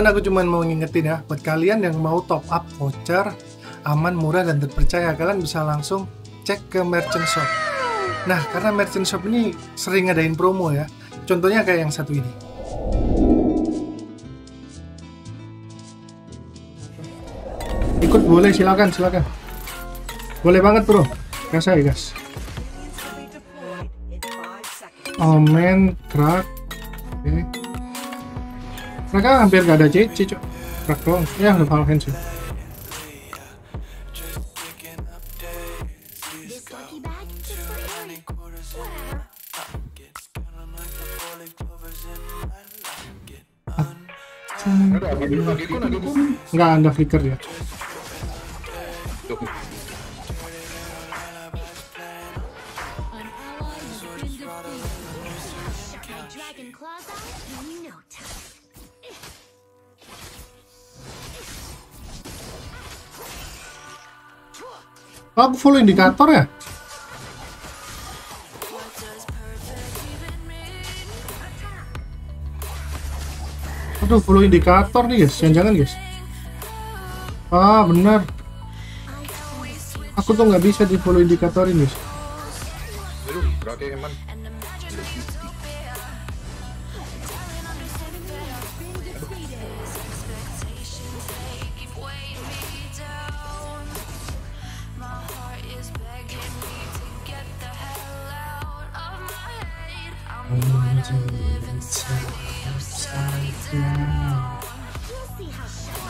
teman-teman aku cuma mau ngingetin ya buat kalian yang mau top up voucher aman, murah dan terpercaya kalian bisa langsung cek ke merchant shop. Nah, karena merchant shop ini sering ngadain promo ya. Contohnya kayak yang satu ini. Ikut boleh silakan, silakan. Boleh banget, Bro. Gas aja, gas. Omen, crack. Oke. Mereka hampir gak ada CC, cok. Crack doang. Ya, udah Valheim sih. Nggak ada flicker ya. Aku follow indikator ya? Aduh, follow indikator nih guys, jangan-jangan guys. Ah, benar. Aku tuh nggak bisa di follow indikator ini guys. You'll see how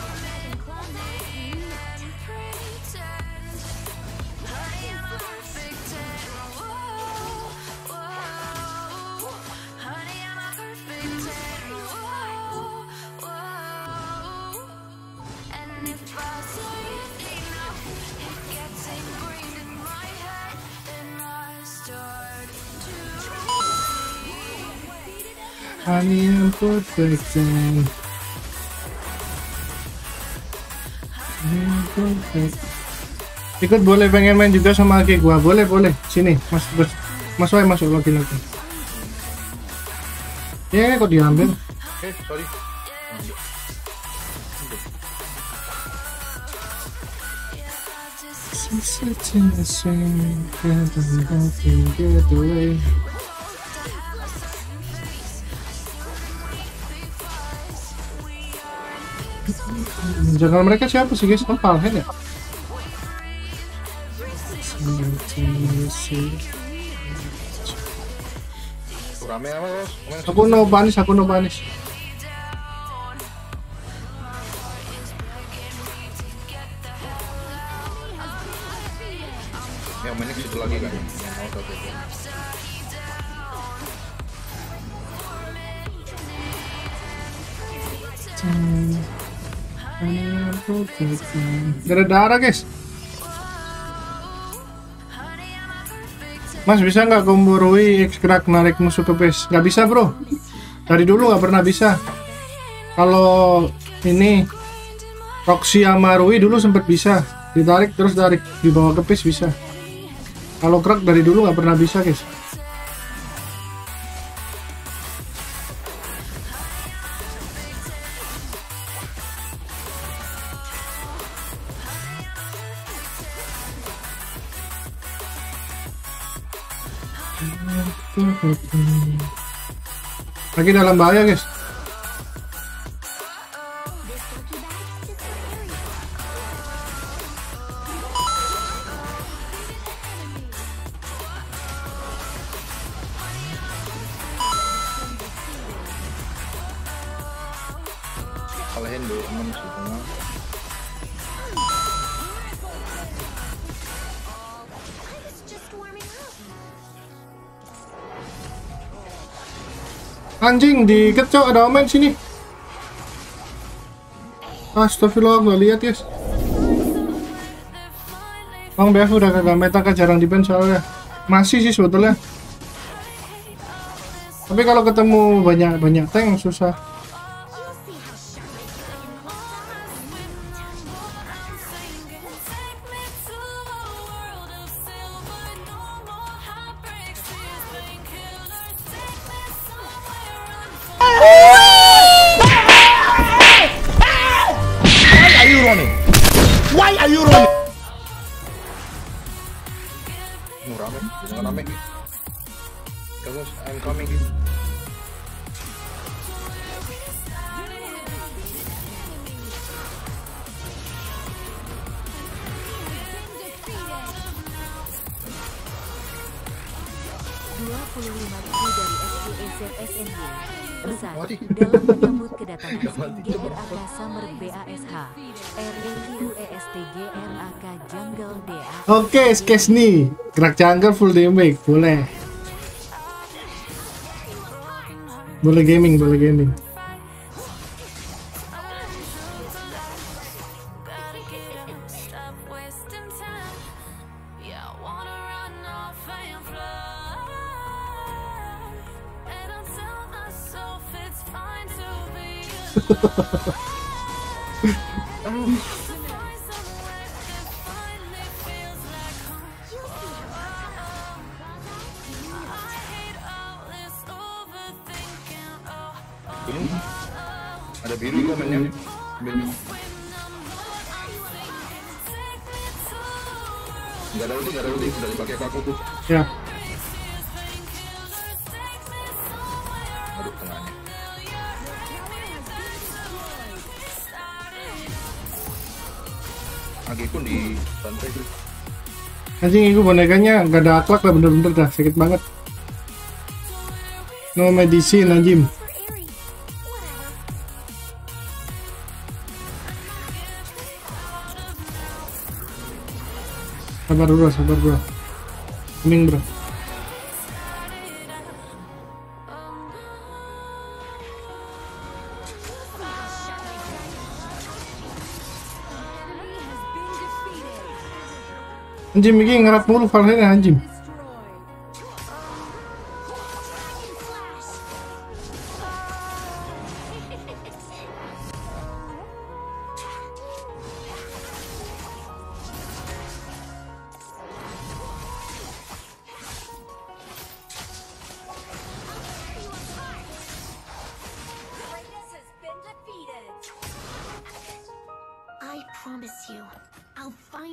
I am perfect. Perfect. Ikut boleh pengen main juga sama Aki gua. Boleh, boleh. Sini, Mas Bos. Mas Wai masuk lagi lagi. Ya, kok diambil? Eh, sorry. Such can't get away. Jangan mereka siapa sih guys? Empal head ya? Rame apa, Bos? Aku no banis, aku no banis. yang mainnya ke situ lagi kan. Yang mau satu itu. Gak ada darah guys. Mas bisa nggak X gerak narik musuh ke base? Nggak bisa bro. Dari dulu nggak pernah bisa. Kalau ini Roxy sama Rui dulu sempat bisa ditarik terus tarik dibawa ke base bisa. Kalau gerak dari dulu nggak pernah bisa guys. Lagi dalam bahaya guys. Kalahin dulu teman sih Anjing dikecok ada omen sini. Astagfirullah gak lihat guys. Bang BF udah kagak meta kan jarang di ban soalnya. Masih sih sebetulnya. Tapi kalau ketemu banyak banyak tank susah. I'm coming. Waduh. dalam menyambut kedatangan Gamer AK Summer BASH, RRQESTGRAK Jungle DA. Oke, skes nih. Gerak jungle full damage, boleh. Boleh gaming, boleh gaming. Komennya. Biru. Gak ada ulti, gak ada ulti. Udah dipakai kaku tuh. Ya, Aduh, tengahnya. Agi pun di pantai tuh. anjing itu bonekanya nggak ada akhlak lah bener-bener dah, sakit banget. No medicine anjing. Sabar bro, sabar bro. Gaming bro. Anjing ini ngerap mulu Valhalla anjing.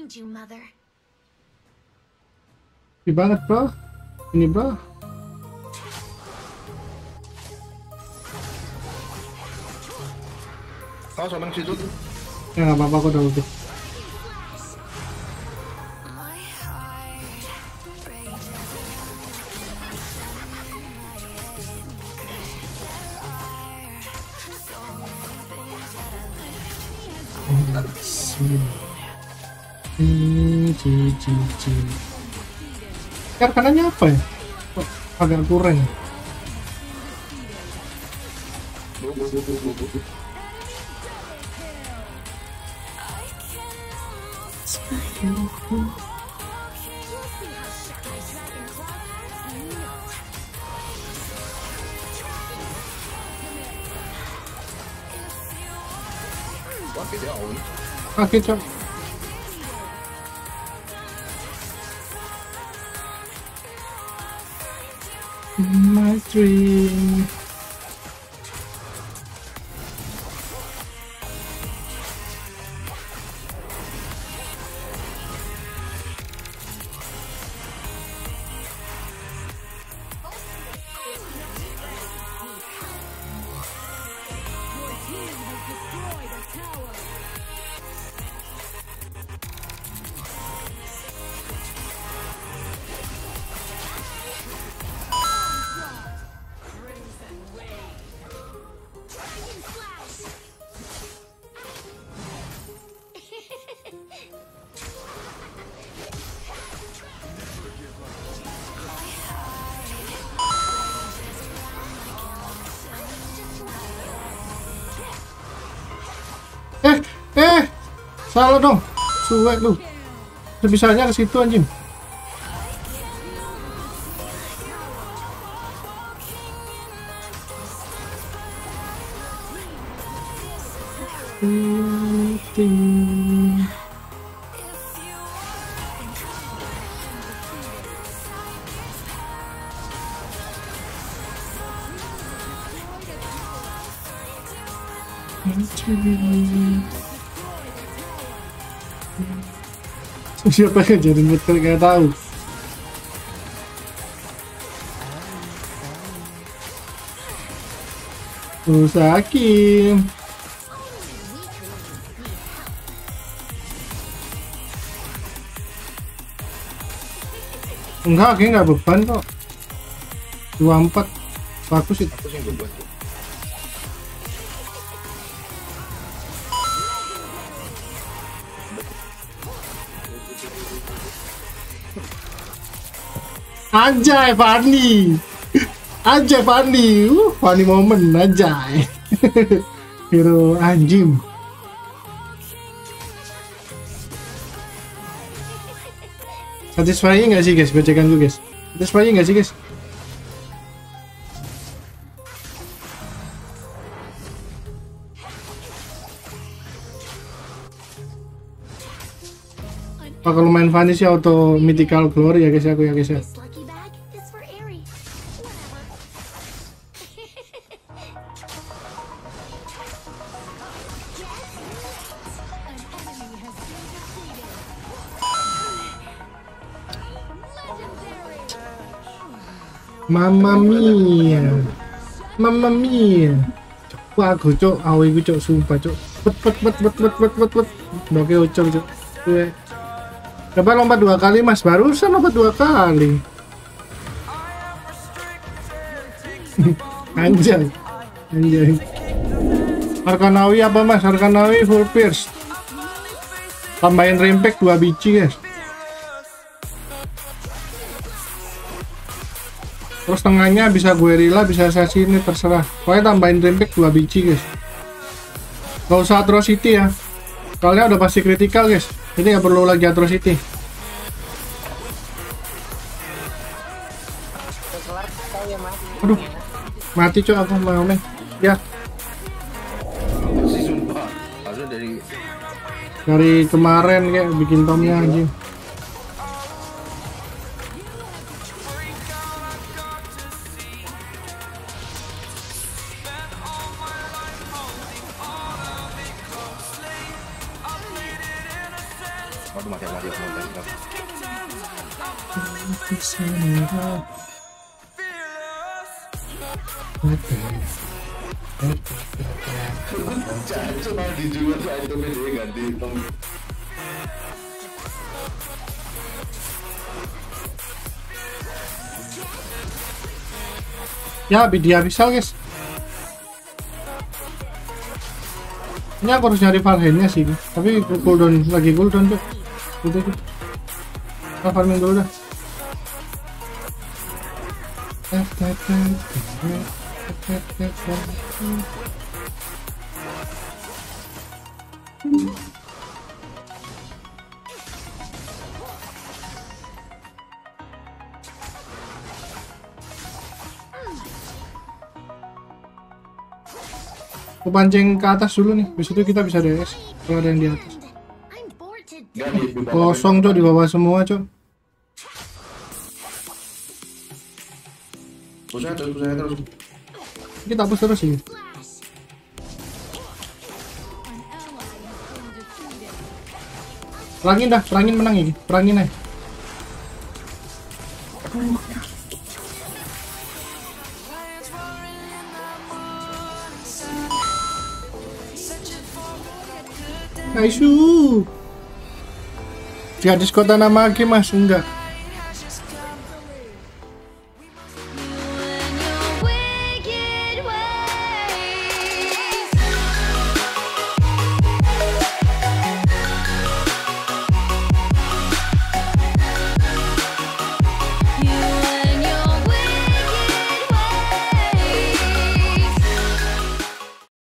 Find you, Mother. Sepi banget bro. Ini bro. Kamu sama yang situ tuh. Ya nggak apa-apa kok udah udah. My ci. Kar kanannya apa ya? Agak kurang. Ya. Oke cok. My dream. Salah dong. Suwek lu. Sebisanya ke situ anjing. Ting, ting. Siapa yang ngajarin betul kayak tahu. Usahakim. Enggak, kayaknya enggak beban kok. 24 bagus itu. Aku sih beban. Anjay, Fanny. Anjay, Fanny. Uh, Fanny momen, anjay. Hero anjing. Satisfying nggak sih guys? Bacakan dulu guys. Satisfying nggak sih guys? Kalau main Fanny sih auto mythical glory ya guys ya, aku ya guys ya. Mamma mia. Mamma mia. Wah, aku cok, awe iku cok sumpah cok. Bet bet bet bet bet bet bet bet. Doke ucok cok. Gue. Dapat lompat dua kali mas, barusan lompat dua kali. Anjay. Anjay. Arkanawi apa mas? Arkanawi full pierce. Tambahin rempek dua biji guys. Terus tengahnya bisa guerilla, bisa assassin ini terserah. Pokoknya tambahin rempek dua biji guys. Gak usah atrocity ya. Soalnya udah pasti critical guys. Jadi nggak perlu lagi atrocity. Aduh, mati cok aku mau nih. Ya, dari kemarin kayak bikin tomnya anjing. Itemnya dia. Ya, bisa guys. Ini aku harus nyari Valheimnya sih, tapi cooldown lagi cooldown tuh. Udah tuh. Kita farming dulu dah. Aku pancing ke atas dulu nih, habis itu kita bisa DS kalau ada yang di atas. Kosong cok di bawah semua cok. Pusatnya terus pusatnya terus. Kita hapus terus sih. Perangin dah, perangin menang ini, perangin aja. Aisu. Gadis kota nama lagi mas, enggak.